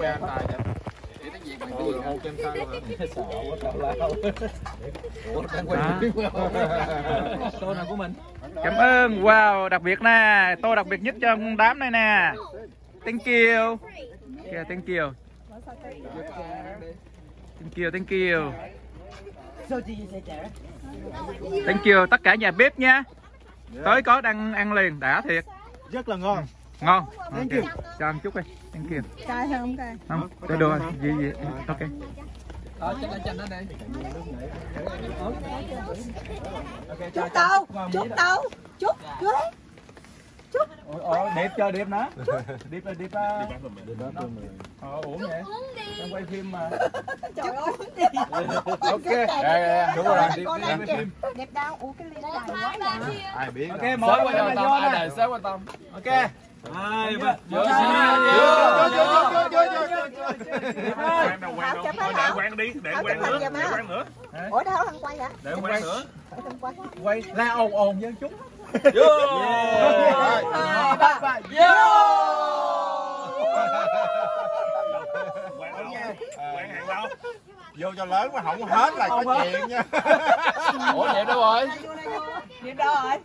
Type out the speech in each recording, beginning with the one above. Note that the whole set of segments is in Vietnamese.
que tay vậy? Tô nào của mình? Cảm ơn. Wow, đặc biệt nè. Tô đặc biệt nhất cho đám này nè. Thank you. Yeah, thank you. Thank you, thank you. Thank you tất cả nhà bếp nha. Tới có đang ăn liền, đã thiệt. rất là ngon Ngon. Ok. Cho ăn chút đi. Thank you. cay không cay Không, để đồ gì gì. Ok. Ờ, chanh đó đây. chút đâu chút đâu chút chút Ồ, điệp cho điệp nó. Điệp là điệp. Ờ, uống vậy. Đang quay phim mà. trời ơi Ok. Đây, đây, đúng rồi. Điệp quay phim. đẹp đau ủa cái ly dài quá ai biết Ok, mỗi người quan là ai nè. đời sếp quan tâm. Ok. Hai, ba. Vô, Vô, vô, vô, vô, vô, để quen đi để quen nữa để quen nữa. Ủa đâu thằng quay hả? Để quen nữa. Quay. La ồn ồn với chút. Vô. hai ba đâu? Quen hàng đâu? Vô cho lớn mà không hết là có chuyện nha. Ủa, đẹp đâu rồi? đi đâu rồi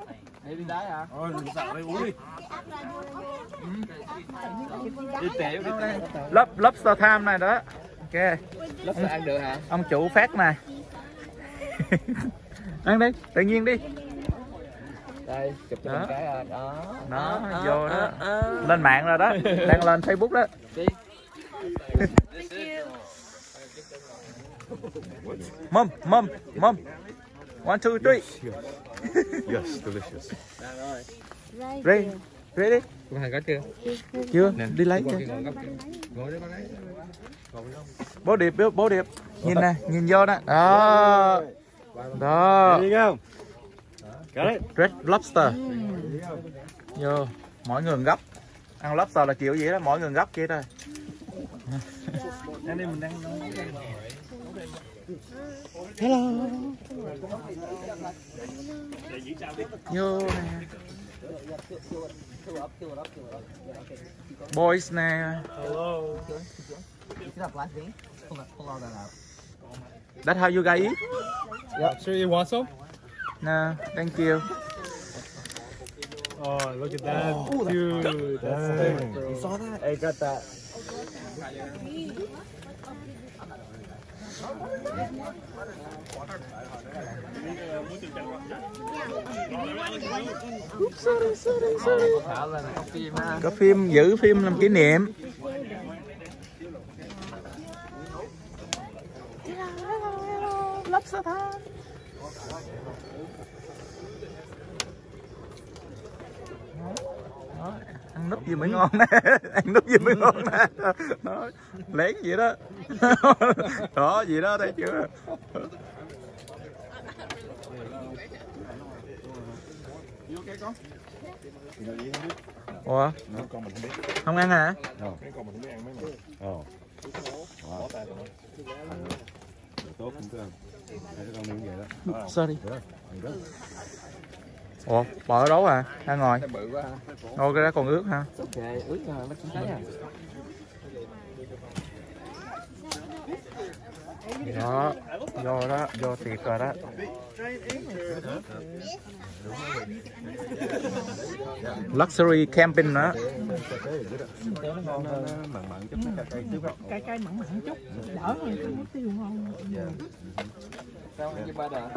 Đi đi đá hả? ôi sợ đây uống đi Đi tiểu, đi tiểu. Lоб, lobster time này đó. Ok. Lớp sẽ ăn được hả? Ông chủ phát này. ăn đi, tự nhiên đi. Đây, chụp cho Đó. cái à. Đó. Đó, Đó, vô đó. Lên mạng rồi đó. Đang lên Facebook đó. Đi. Mom, mom, mom. One, two, three. yes delicious Ready? Ready? Con Thành có chưa? Chưa? Đi lấy đấy. Bố điệp, bố, điệp. Nhìn nè, nhìn vô đó. Đó. Đó. đi không Red lobster. Vô. Mỗi người gấp. Ăn lobster là kiểu gì đó, mỗi người gấp kia thôi. Đang đi mình đang Hello. Nè. Boys nè. That's how you guys eat? yeah. sure you want some No, thank you. oh look at that dude that's thick bro. You saw that? I got that. Có phim giữ phim làm kỷ niệm. Lobster time. Đó, ăn núp gì mới ngon nè ăn núp gì mới ngon nè đó, lén vậy đó. Đó gì đó thấy chưa? Ủa? Không ăn hả? Cái con mình không biết ăn mấy mà ồ bỏ tay tụi nó tốt cũng cứ ăn Hai đứa con miếng vậy đó sorry. Ủa bỏ ở đâu à ngoài Nó bự quá ha. ô cái đó còn ướt ha Ok, ướt rồi, nó cũng thấy à. đó vô đó vô tiệc rồi đó luxury camping đó hơn cay cay mặn mặn chút đỡ nước tiêu ngon Sao ăn với ba đờ?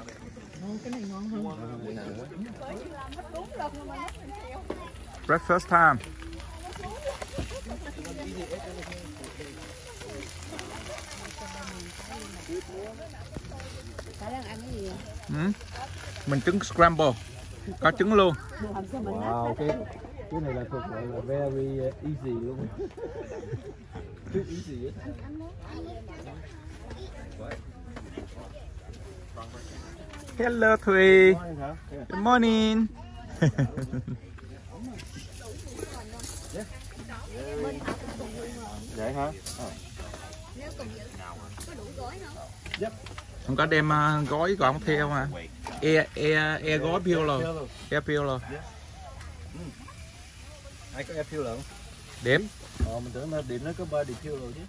Breakfast time ừ. mình trứng scramble có trứng luôn Wow, cái cái này là thuộc gọi là very easy luôn. Easy hello thùy good morning. Vậy hả không có đem uh, gói còn theo mà. E e e gói rồi. E rồi. Ai có ép phiêu lượng điểm ờ mình tưởng là điểm nó có ba điểm kêu rồi chứ